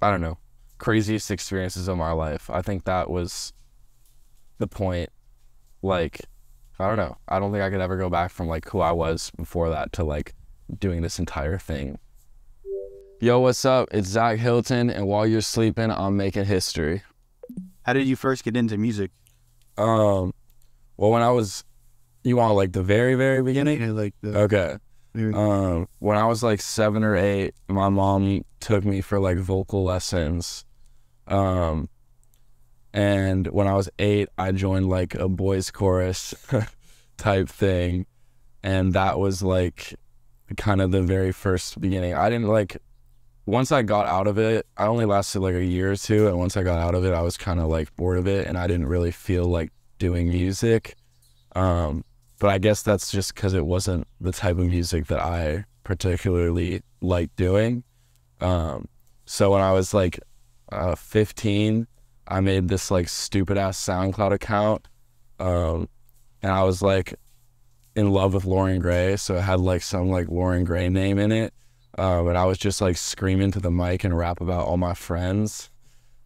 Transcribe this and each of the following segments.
I don't know, craziest experiences of my life. I think that was the point. Like, I don't know. I don't think I could ever go back from like who I was before that to like doing this entire thing. Yo, what's up? It's Zak Hilton, and while you're sleeping, I'm making history. How did you first get into music? Um, well, when I was, you want like the very, very beginning? Yeah, like the Okay. Um, when I was like seven or eight, my mom took me for like vocal lessons. Um, and when I was eight, I joined like a boys' chorus type thing. And that was like kind of the very first beginning. I didn't like, once I got out of it, I only lasted like a year or two. And once I got out of it, I was kind of like bored of it and I didn't really feel like doing music. Um, but I guess that's just because it wasn't the type of music that I particularly liked doing. Um, so when I was like uh, 15, I made this like stupid ass SoundCloud account, um, and I was like in love with Lauren Gray, so it had like some like Lauren Gray name in it, um, and I was just like screaming to the mic and rap about all my friends,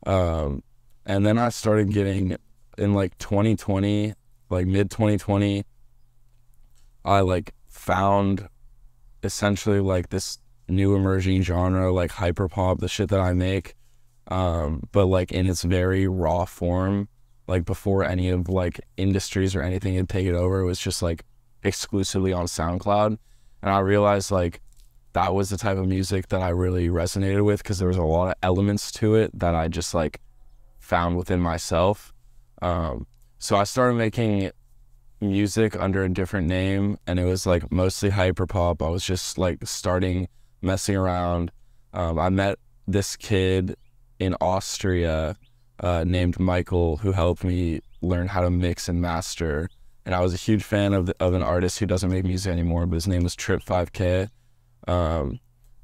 um, and then I started getting in like 2020, like mid 2020. I like found essentially like this new emerging genre, like hyperpop, the shit that I make, um, but like in its very raw form, like before any of like industries or anything had taken over, it was just like exclusively on SoundCloud, and I realized like that was the type of music that I really resonated with because there was a lot of elements to it that I just like found within myself. Um, so I started making music under a different name and it was like mostly hyperpop. I was just like starting messing around. Um, I met this kid in Austria uh, named Michael who helped me learn how to mix and master. And I was a huge fan of, the, of an artist who doesn't make music anymore, but his name was Trip 5K. Um,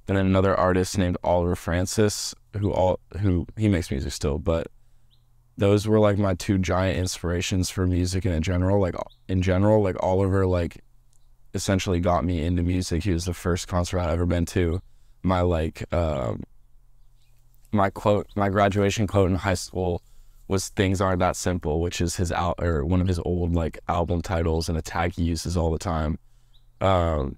then another artist named Oliver Francis who all who he makes music still, but those were like my two giant inspirations for music in general like in general like oliver like essentially got me into music. He was the first concert i'd ever been to. My like um my quote my graduation quote in high school was things aren't that simple which is his out or one of his old like album titles and a tag he uses all the time. Um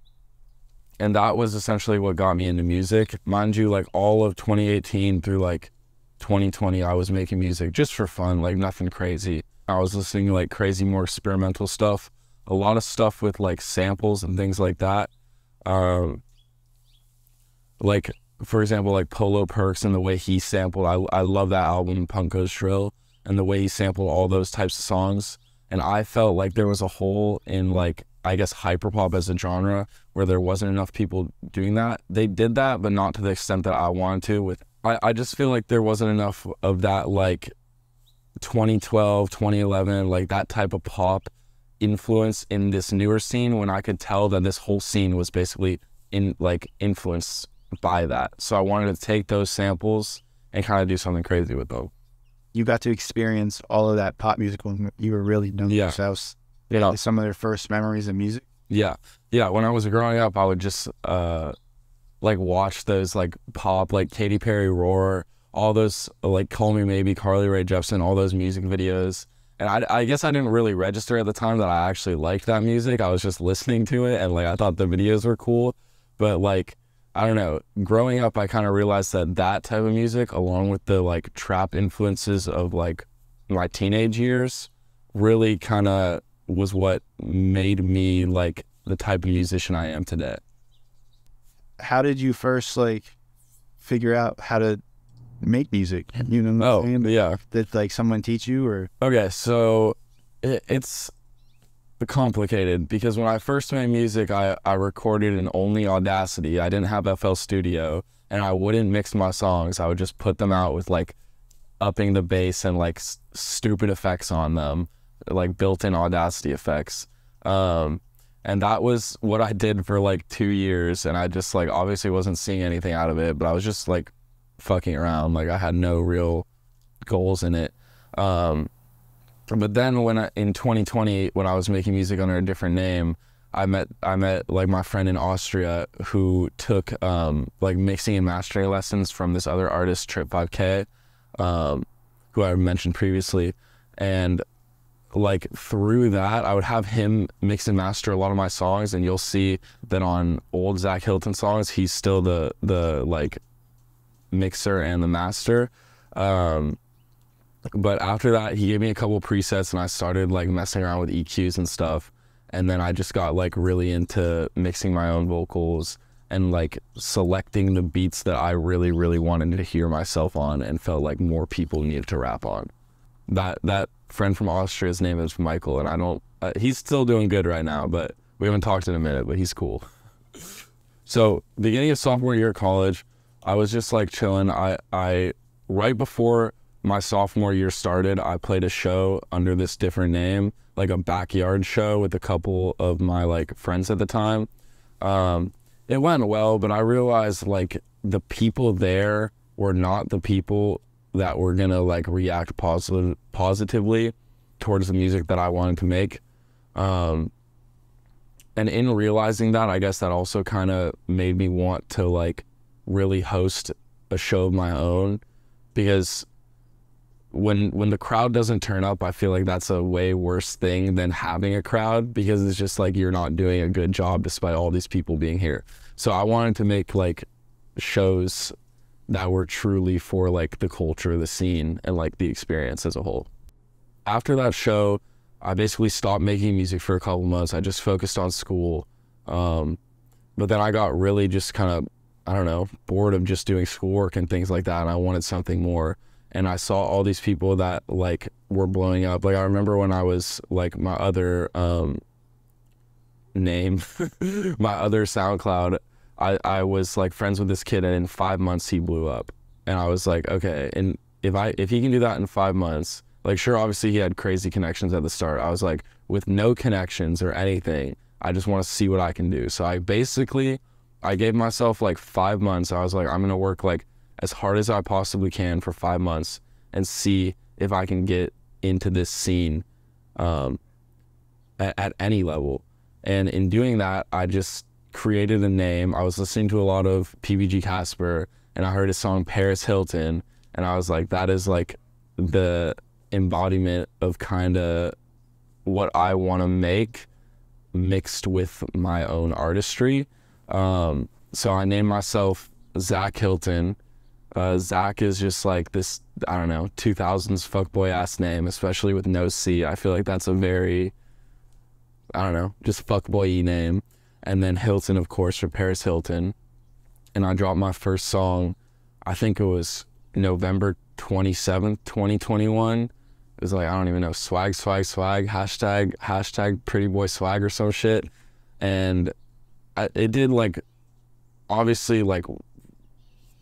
and that was essentially what got me into music. Mind you like all of 2018 through like 2020 I was making music just for fun, like nothing crazy. I was listening to like crazy more experimental stuff, a lot of stuff with like samples and things like that. Um like for example like Polo Perks and the way he sampled I I love that album Punk Goes Shrill and the way he sampled all those types of songs and I felt like there was a hole in like I guess hyperpop as a genre where there wasn't enough people doing that. They did that, but not to the extent that I wanted to. With I, I just feel like there wasn't enough of that like 2012, 2011, like that type of pop influence in this newer scene when I could tell that this whole scene was basically in like influenced by that. So I wanted to take those samples and kind of do something crazy with them. you got to experience all of that pop music when you were really young Yeah. yourselves. You know, some of their first memories of music. Yeah. Yeah. When I was growing up, I would just uh like watch those like pop, like Katy Perry Roar, all those like Call Me Maybe, Carly Rae Jepsen, all those music videos. And I, I guess I didn't really register at the time that I actually liked that music. I was just listening to it and like I thought the videos were cool. But like, I don't know, growing up, I kind of realized that that type of music, along with the like trap influences of like my teenage years, really kind of was what made me like the type of musician I am today. How did you first like figure out how to make music? You know Oh, saying? yeah. Did like someone teach you or Okay, so it, it's complicated because when I first made music, I, I recorded in only Audacity. I didn't have FL Studio and I wouldn't mix my songs. I would just put them out with like upping the bass and like stupid effects on them, like built in Audacity effects. Um, and that was what I did for like two years. And I just like obviously wasn't seeing anything out of it, but I was just like fucking around. Like I had no real goals in it. Um, but then when I, in 2020, when I was making music under a different name, I met I met like my friend in Austria who took um, like mixing and mastering lessons from this other artist Trip 5K, um, who I mentioned previously, and like through that I would have him mix and master a lot of my songs, and you'll see that on old Zak Hilton songs he's still the the like mixer and the master. Um, but after that, he gave me a couple presets, and I started like messing around with EQs and stuff and then I just got like really into mixing my own vocals and like selecting the beats that I really really wanted to hear myself on and felt like more people needed to rap on. That that friend from Austria. His name is Michael and I don't uh, he's still doing good right now, but we haven't talked in a minute, but he's cool. so, beginning of sophomore year of college, I was just like chilling. I I right before my sophomore year started, I played a show under this different name, like a backyard show with a couple of my like friends at the time. Um, it went well, but I realized like the people there were not the people that were gonna like react positive positively towards the music that I wanted to make. Um, and in realizing that, I guess that also kind of made me want to like really host a show of my own because when when the crowd doesn't turn up, I feel like that's a way worse thing than having a crowd because it's just like you're not doing a good job despite all these people being here. So I wanted to make like shows that were truly for like the culture, the scene, and like the experience as a whole. After that show, I basically stopped making music for a couple months. I just focused on school. Um, but then I got really just kind of, I don't know, bored of just doing schoolwork and things like that. And I wanted something more and I saw all these people that like were blowing up. Like I remember when I was like my other um name, my other SoundCloud, I I was like friends with this kid and in 5 months he blew up. And I was like, okay, and if I if he can do that in 5 months, like sure obviously he had crazy connections at the start. I was like with no connections or anything, I just want to see what I can do. So I basically I gave myself like 5 months. I was like I'm to work like as hard as I possibly can for five months and see if I can get into this scene um, at, at any level. And in doing that, I just created a name. I was listening to a lot of PBG Casper and I heard his song Paris Hilton. And I was like, that is like the embodiment of kind of what I want to make mixed with my own artistry. Um, so I named myself Zak Hilton uh, Zak is just like this, I don't know, 2000s fuckboy ass name, especially with no C. I feel like that's a very, I don't know, just fuckboy name. And then Hilton, of course, for Paris Hilton. And I dropped my first song, I think it was November 27th, 2021. It was like, I don't even know, swag, swag, swag, hashtag, hashtag pretty boy swag or some shit. And I, it did like, obviously, like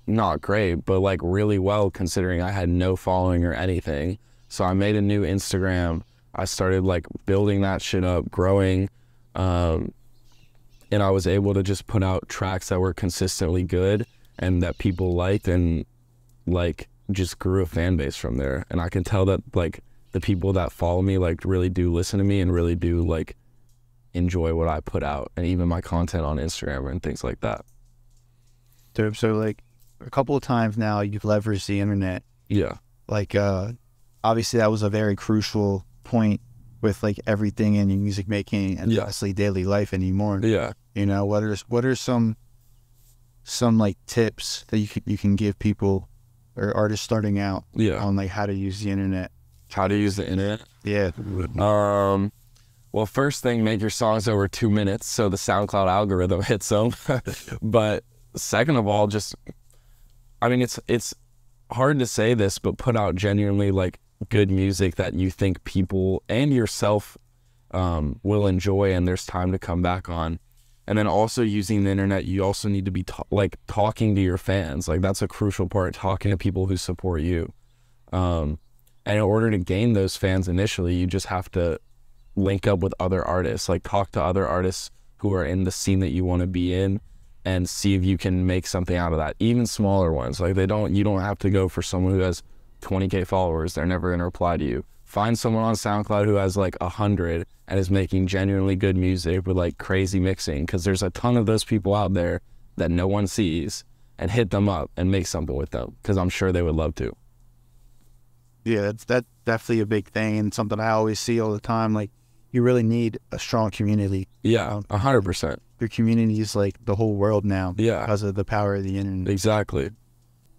not great, but like really well considering I had no following or anything. So I made a new Instagram. I started like building that shit up, growing. Um, and I was able to just put out tracks that were consistently good and that people liked and like just grew a fan base from there. And I can tell that like the people that follow me like really do listen to me and really do like enjoy what I put out and even my content on Instagram and things like that. So like a couple of times now you've leveraged the internet. Yeah. Like uh obviously that was a very crucial point with like everything in your music making and yeah. honestly daily life anymore. Yeah. You know, what are what are some some like tips that you can you can give people or artists starting out yeah. on like how to use the internet? How to use the internet? Yeah. Um well, first thing, make your songs over two minutes so the SoundCloud algorithm hits them. but second of all, just I mean, it's it's hard to say this, but put out genuinely like good music that you think people and yourself um, will enjoy, and there's time to come back on. And then also using the internet, you also need to be ta- like talking to your fans. Like that's a crucial part. Talking to people who support you. Um, and in order to gain those fans initially, you just have to link up with other artists. Like talk to other artists who are in the scene that you want to be in and see if you can make something out of that. Even smaller ones, like they don't, you don't have to go for someone who has 20k followers. They're never gonna reply to you. find someone on SoundCloud who has like a hundred and is making genuinely good music with like crazy mixing because there's a ton of those people out there that no one sees and hit them up and make something with them because I'm sure they would love to. Yeah, that's that definitely a big thing and something I always see all the time. Like you really need a strong community. Yeah, um, a hundred percent. Your community is like the whole world now. Yeah, because of the power of the internet. Exactly.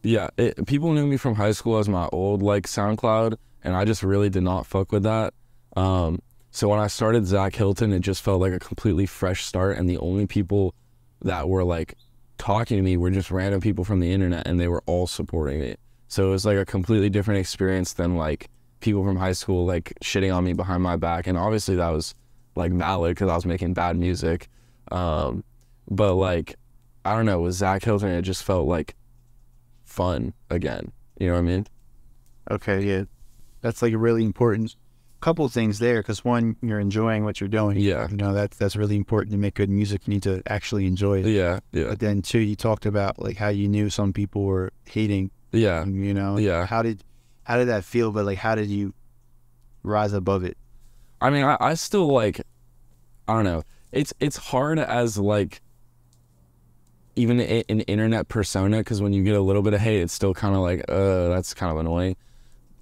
Yeah, it, people knew me from high school as my old like SoundCloud, and I just really did not fuck with that. Um, so when I started Zak Hilton, it just felt like a completely fresh start, and the only people that were like talking to me were just random people from the internet, and they were all supporting me. So it was like a completely different experience than like people from high school like shitting on me behind my back, and obviously that was like valid because I was making bad music. Um, but like, I don't know, with Zak Hilton, it just felt like fun again. You know what I mean? Okay, yeah, that's like a really important couple things there because one, you're enjoying what you're doing. Yeah, you know that's that's really important to make good music. You need to actually enjoy it. Yeah, yeah. But then two, you talked about like how you knew some people were hating. Yeah, you know. Yeah. How did how did that feel? But like, how did you rise above it? I mean, I, I still like, I don't know. It's it's hard as like even an internet persona because when you get a little bit of hate, it's still kind of like, uh, that's kind of annoying.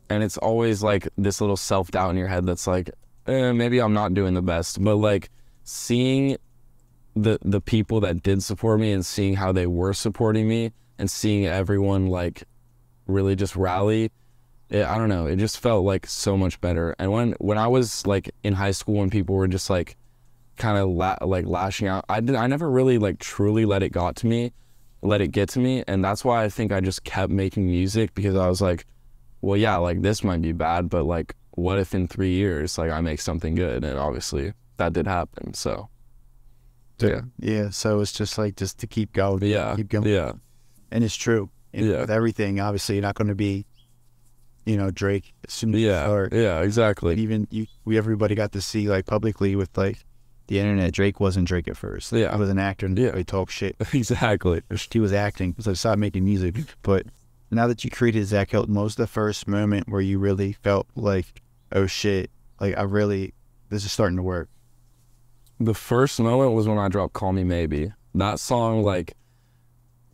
And it's always like this little self doubt in your head that's like, eh, maybe I'm not doing the best. But like seeing the the people that did support me and seeing how they were supporting me and seeing everyone like really just rally, it, I don't know, it just felt like so much better. And when when I was like in high school and people were just like kind of la- like lashing out. I did. I never really like truly let it got to me, let it get to me, and that's why I think I just kept making music because I was like, well, yeah, like this might be bad, but like, what if in three years, like I make something good? And obviously, that did happen. So, yeah, yeah. So it's just like just to keep going. Yeah, keep going. Yeah, and it's true. And yeah, with everything, obviously, you're not going to be you know Drake as soon as yeah. Yeah, exactly. Even you, we everybody got to see like publicly with like the internet, Drake wasn't Drake at first. Yeah. He was an actor and yeah. he talked shit. exactly. He was acting. So stop making music. But now that you created Zak Hilton, what was the first moment where you really felt like, oh shit, like I really, this is starting to work? The first moment was when I dropped Call Me Maybe. That song, like,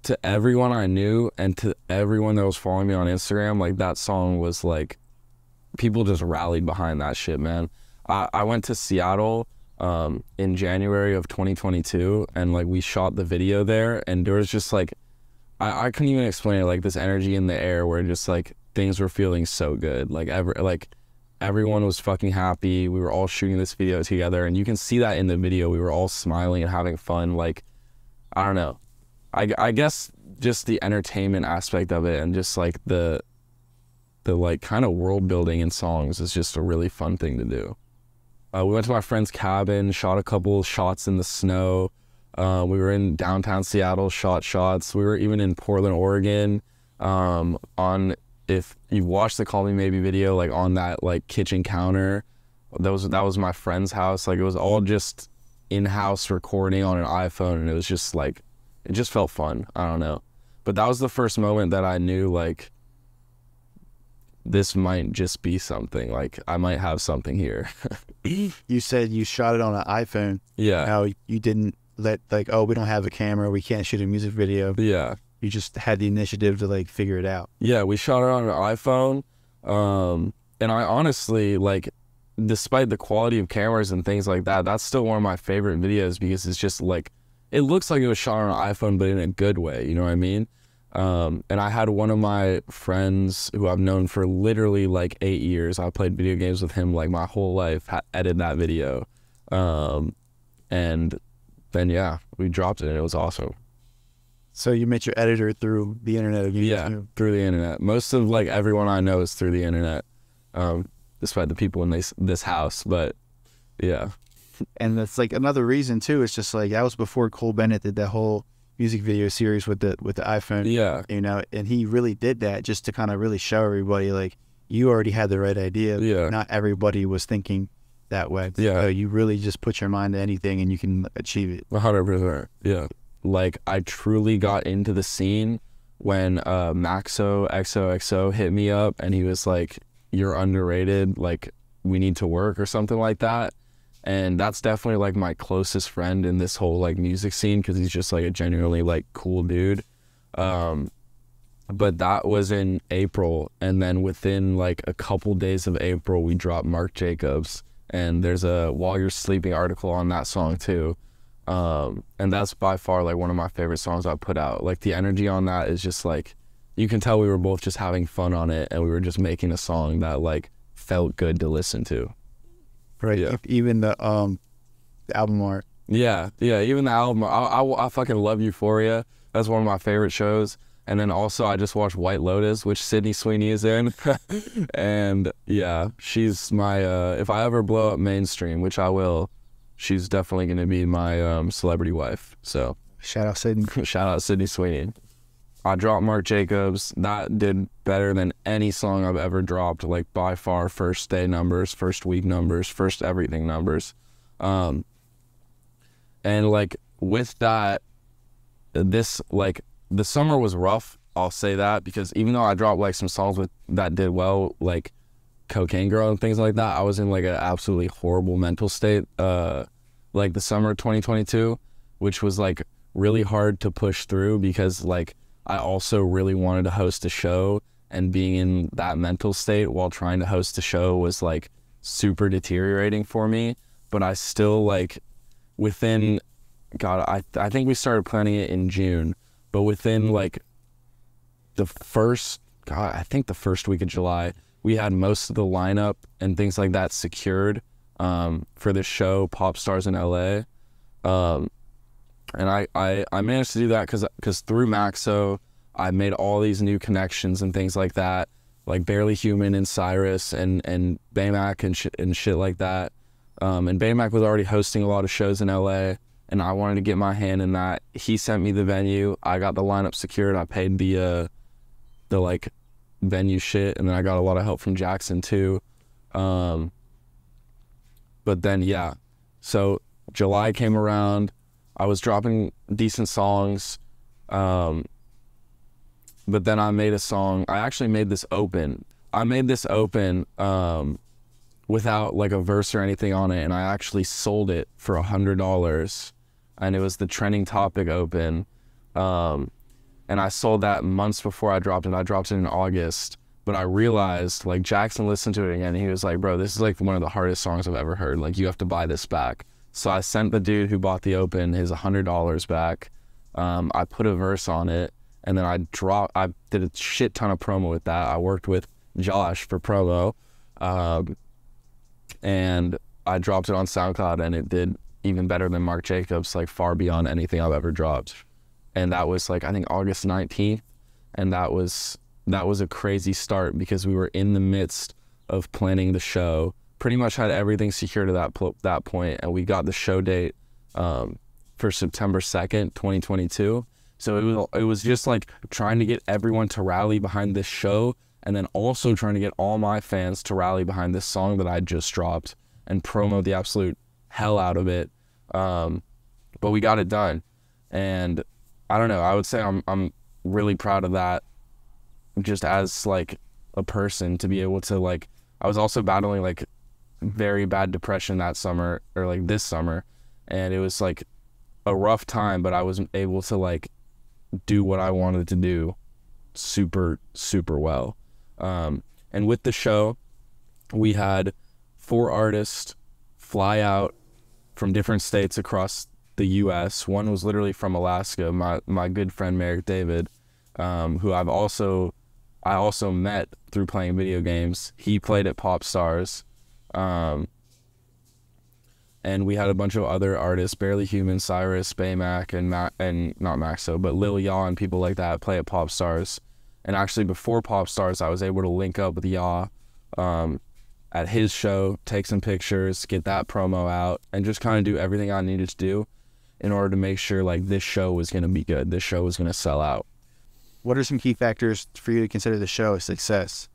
to everyone I knew and to everyone that was following me on Instagram, like, that song was like, people just rallied behind that shit, man. I, I went to Seattle um, in January of 2022, and like we shot the video there, and there was just like, I, I couldn't even explain it, like this energy in the air where just like things were feeling so good, like ever like everyone was fucking happy. We were all shooting this video together, and you can see that in the video. We were all smiling and having fun. Like, I don't know, I I guess just the entertainment aspect of it, and just like the the like kind of world building in songs is just a really fun thing to do. Uh, we went to my friend's cabin, shot a couple shots in the snow. Uh, we were in downtown Seattle, shot shots. We were even in Portland, Oregon. Um, on if you watched the Call Me Maybe video, like on that like kitchen counter, that was that was my friend's house. Like it was all just in-house recording on an iPhone, and it was just like it just felt fun. I don't know, but that was the first moment that I knew like this might just be something. Like I might have something here. you said you shot it on an iPhone. Yeah. How you didn't let like, oh, we don't have a camera, we can't shoot a music video. Yeah. You just had the initiative to like figure it out. Yeah, we shot it on an iPhone. Um, and I honestly like despite the quality of cameras and things like that, that's still one of my favorite videos because it's just like it looks like it was shot on an iPhone, but in a good way. You know what I mean? Um, and I had one of my friends who I've known for literally like eight years. I played video games with him like my whole life. Ha- edited that video, um, and then yeah, we dropped it. and It was awesome. So you met your editor through the internet? Yeah, through the internet. Most of like everyone I know is through the internet, um, despite the people in this this house. But yeah, and that's like another reason too. It's just like that was before Cole Bennett did that whole music video series with the with the iPhone. Yeah. You know, and he really did that just to kind of really show everybody like you already had the right idea. Yeah. Not everybody was thinking that way. Yeah. So you really just put your mind to anything and you can achieve it. One hundred percent. Yeah. Like I truly got into the scene when uh Maxo XOXO hit me up and he was like, you're underrated, like we need to work or something like that. And that's definitely like my closest friend in this whole like music scene because he's just like a genuinely like cool dude. Um, but that was in April, and then within like a couple days of April, we dropped Marc Jacobs, and there's a While You're Sleeping article on that song too. Um, and that's by far like one of my favorite songs I put out. Like the energy on that is just like you can tell we were both just having fun on it, and we were just making a song that like felt good to listen to. Right. Yeah. Even the um, the album art. Yeah, yeah. Even the album, I, I, I fucking love Euphoria. That's one of my favorite shows. And then also, I just watched White Lotus, which Sydney Sweeney is in. and yeah, she's my. Uh, if I ever blow up mainstream, which I will, she's definitely gonna be my um, celebrity wife. So Shout out Sydney. shout out Sydney Sweeney. I dropped Marc Jacobs. That did better than any song I've ever dropped. Like by far, first day numbers, first week numbers, first everything numbers. Um, and like with that, this like the summer was rough. I'll say that because even though I dropped like some songs with that did well, like Cocaine Girl and things like that, I was in like an absolutely horrible mental state. Uh, like the summer of 2022, which was like really hard to push through because like I also really wanted to host a show and being in that mental state while trying to host a show was like super deteriorating for me. But I still like within God, I I think we started planning it in June, but within like the first God, I think the first week of July, we had most of the lineup and things like that secured um, for this show, Pop Stars in LA. Um, and I, I, I managed to do that because because through Maxo, I made all these new connections and things like that, like Barely Human and Syris and and Baymac and shit and shit like that. Um, and Baymac was already hosting a lot of shows in LA, and I wanted to get my hand in that. He sent me the venue. I got the lineup secured. I paid the uh, the like venue shit, and then I got a lot of help from Jackson too. Um, but then yeah, so July came around. I was dropping decent songs. Um, but then I made a song. I actually made this open. I made this open um, without like a verse or anything on it, and I actually sold it for a hundred dollars, and it was the trending topic open. Um, and I sold that months before I dropped it. I dropped it in August, but I realized like Jackson listened to it again. And he was like, "Bro, this is like one of the hardest songs I've ever heard. Like you have to buy this back." So I sent the dude who bought the open his hundred dollars back. Um, I put a verse on it, and then I dropped. I did a shit ton of promo with that. I worked with Josh for promo, um, and I dropped it on SoundCloud, and it did even better than Marc Jacobs, like far beyond anything I've ever dropped. And that was like I think August nineteenth, and that was that was a crazy start because we were in the midst of planning the show. Pretty much had everything secured at that that point, and we got the show date um, for September second, twenty twenty two. So it was it was just like trying to get everyone to rally behind this show, and then also trying to get all my fans to rally behind this song that I just dropped and promo the absolute hell out of it. Um, but we got it done, and I don't know. I would say I'm I'm really proud of that just as like a person to be able to like I was also battling like very bad depression that summer or like this summer and it was like a rough time but I was able to like do what I wanted to do super super well um and with the show we had four artists fly out from different states across the US one was literally from Alaska my my good friend Merrick David um, who I've also I also met through playing video games. He played at Pop Stars. Um, and we had a bunch of other artists, Barely Human, Syris, Baymac, and Ma- and not Maxo, but Lil Yawh and people like that play at Pop Stars. And actually, before Pop Stars, I was able to link up with Yawh um, at his show, take some pictures, get that promo out, and just kind of do everything I needed to do in order to make sure like this show was gonna be good. This show was gonna sell out. What are some key factors for you to consider the show a success?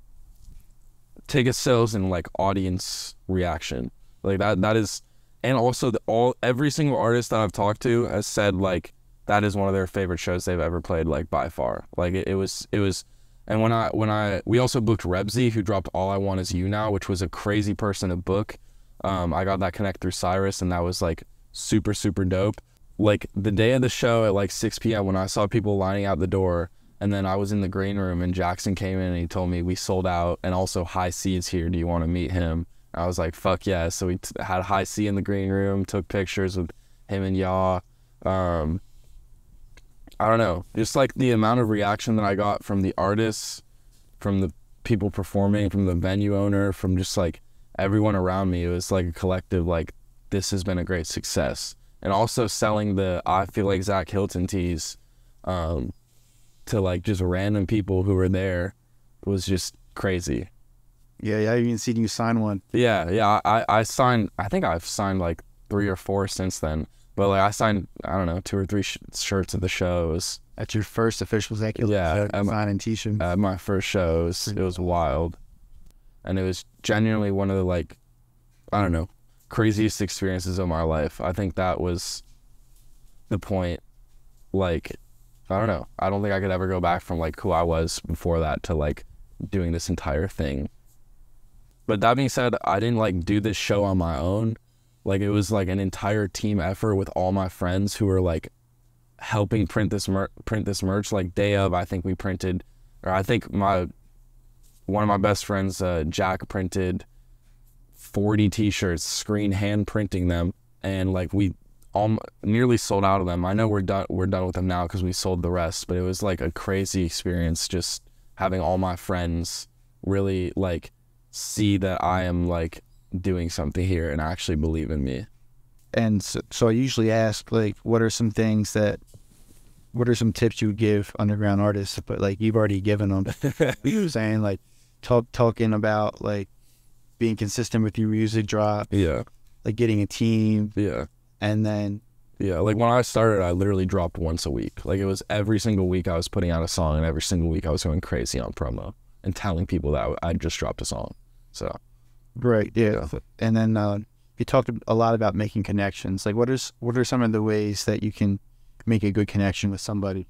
Ticket sales and like audience reaction like that that is and also the, all every single artist that i've talked to has said like that is one of their favorite shows they've ever played like by far like it, it was it was And when I when I we also booked Rebsy, who dropped All I Want Is You Now, which was a crazy person to book. Um, I got that connect through Syris, and that was like super super dope. Like the day of the show at like 6 p.m. when I saw people lining out the door, and then I was in the green room, and Jackson came in and he told me we sold out, and also High C is here. Do you want to meet him? I was like, fuck yeah. So we had High C in the green room, took pictures with him and Yawh. Um, I don't know, just like the amount of reaction that I got from the artists, from the people performing, from the venue owner, from just like everyone around me. It was like a collective, like, this has been a great success. And also selling the I feel like Zak Hilton tees um, to like just random people who were there was just crazy. Yeah, yeah, I even seen you sign one. Yeah, yeah. I, I signed, I think I've signed like three or four since then. But like I signed, I don't know, two or three sh- shirts at the shows. At your first official Hilton Yeah, I'm- signing t-shirts. At my first shows, it was wild. And it was genuinely one of the like, I don't know, craziest experiences of my life. I think that was the point. Like, I don't know. I don't think I could ever go back from like who I was before that to like doing this entire thing. But that being said, I didn't like do this show on my own. Like it was like an entire team effort with all my friends who were like helping print this mer- print this merch. Like day of, I think we printed, or I think my one of my best friends, uh, Jack, printed forty T-shirts, screen hand printing them, and like we all nearly sold out of them. I know we're done we're done with them now because we sold the rest, but it was like a crazy experience just having all my friends really like see that I am like doing something here and actually believe in me. And so, so I usually ask, like, what are some things that, what are some tips you would give underground artists? But like, you've already given them. you were saying like, talk talking about like being consistent with your music drop, Yeah. like getting a team, Yeah. And then Yeah, like when I started, I literally dropped once a week. Like it was every single week I was putting out a song, and every single week I was going crazy on promo and telling people that I just dropped a song. So right, yeah, and then uh, you talked a lot about making connections. Like, what is what are some of the ways that you can make a good connection with somebody?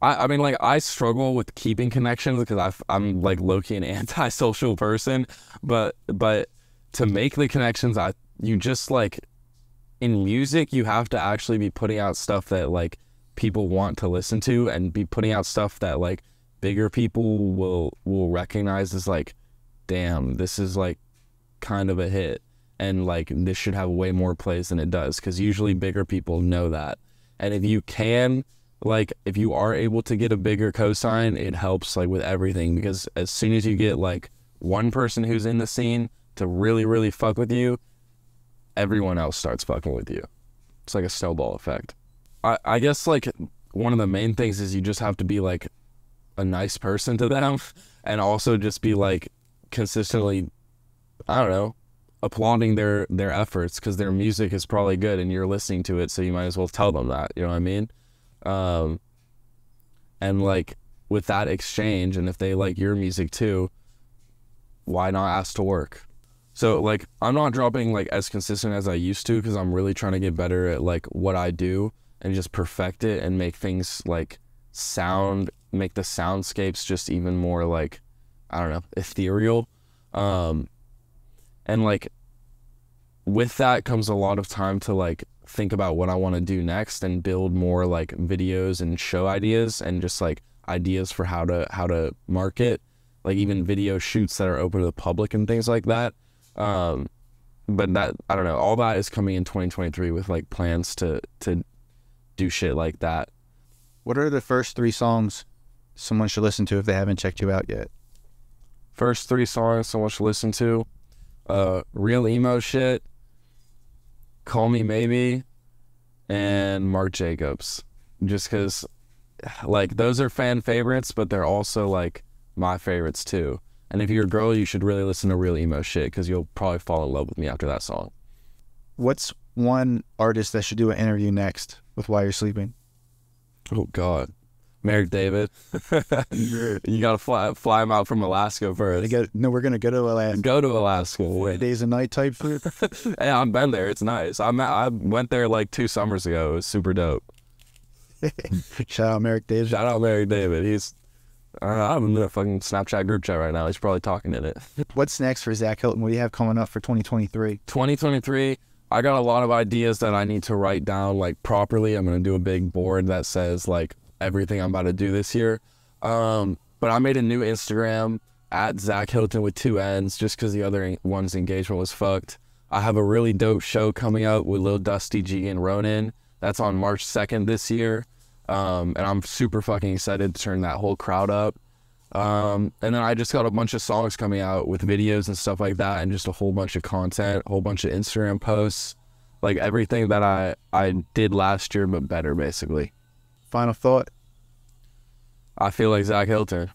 I, I mean, like I struggle with keeping connections because I, I'm like low key an antisocial person, but but to make the connections, I you just like in music, you have to actually be putting out stuff that like people want to listen to, and be putting out stuff that like bigger people will will recognize as like, damn, this is like kind of a hit, and like this should have way more plays than it does, because usually bigger people know that, and if you can like if you are able to get a bigger cosign, it helps like with everything because as soon as you get like one person who's in the scene to really really fuck with you, everyone else starts fucking with you. It's like a snowball effect. I I guess like one of the main things is you just have to be like a nice person to them and also just be like consistently I don't know applauding their their efforts because their music is probably good and you're listening to it so you might as well tell them that you know what I mean um, and like with that exchange, and if they like your music too, why not ask to work? So like I'm not dropping like as consistent as I used to because I'm really trying to get better at like what I do and just perfect it and make things like sound, make the soundscapes just even more like I don't know ethereal. Um, and like with that comes a lot of time to like think about what I want to do next and build more like videos and show ideas and just like ideas for how to how to market like even video shoots that are open to the public and things like that um but that I don't know all that is coming in 2023 with like plans to to do shit like that. What are the first three songs someone should listen to if they haven't checked you out yet? first three songs someone should listen to uh real emo shit call me maybe and marc jacobs. Just because like those are fan favorites but they're also like my favorites too and if you're a girl you should really listen to real emo shit because you'll probably fall in love with me after that song What's one artist that should do an interview next with While You're Sleeping? oh god merrick david you gotta fly fly him out from alaska first got, no, we're gonna go to Alaska. go to alaska wait Days and night type food. hey, I've been there. It's nice. I'm I went there like two summers ago. It was super dope. Shout out Merrick David. Shout out Larry David. He's Uh, I'm in a fucking Snapchat group chat right now. He's probably talking in it. What's next for Zak Hilton? What do you have coming up for 2023? 2023, I got a lot of ideas that I need to write down like properly. I'm gonna do a big board that says like everything I'm about to do this year. Um, but I made a new Instagram at Zak Hilton with two N's just because the other one's engagement was fucked. I have a really dope show coming out with Lil Dusty G and Ronan. That's on March 2nd this year. Um, and I'm super fucking excited to turn that whole crowd up. Um, and then I just got a bunch of songs coming out with videos and stuff like that, and just a whole bunch of content, a whole bunch of Instagram posts, like everything that I I did last year, but better, basically. Final thought. I feel like Zak Hilton.